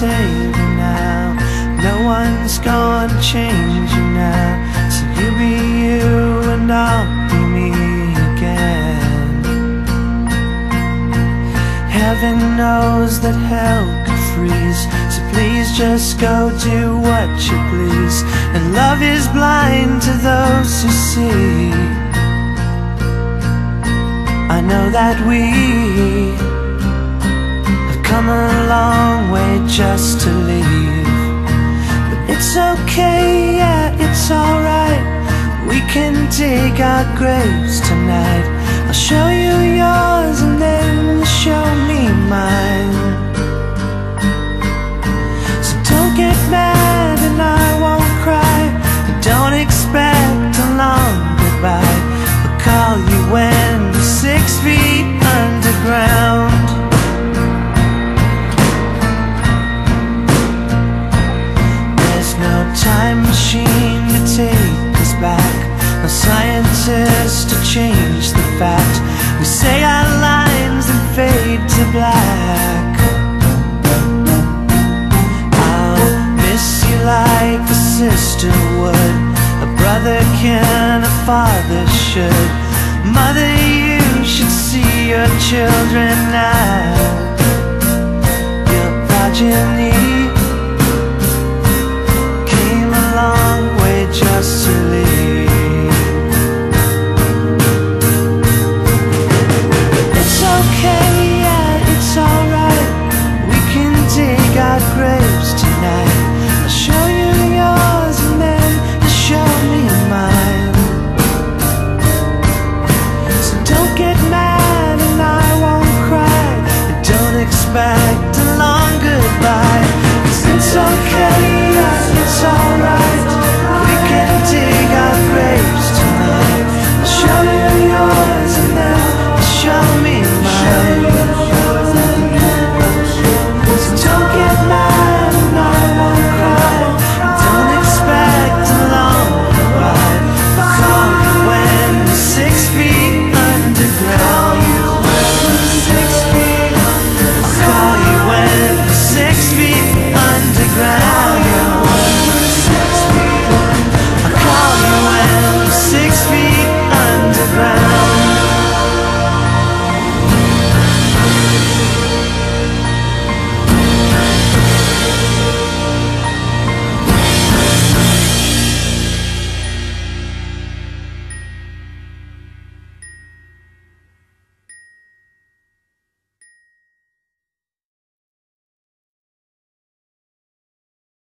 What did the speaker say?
savior now. No one's gonna change you now. So you be you and I'll be me again. Heaven knows that hell could freeze. So please just go do what you please. And love is blind to those who see. I know that we it's okay, yeah, it's alright. We can dig our graves tonight. I'll show you fact. We say our lines and fade to black. I'll miss you like a sister would. A brother can, a father should. Mother, you should see your children now. Your progeny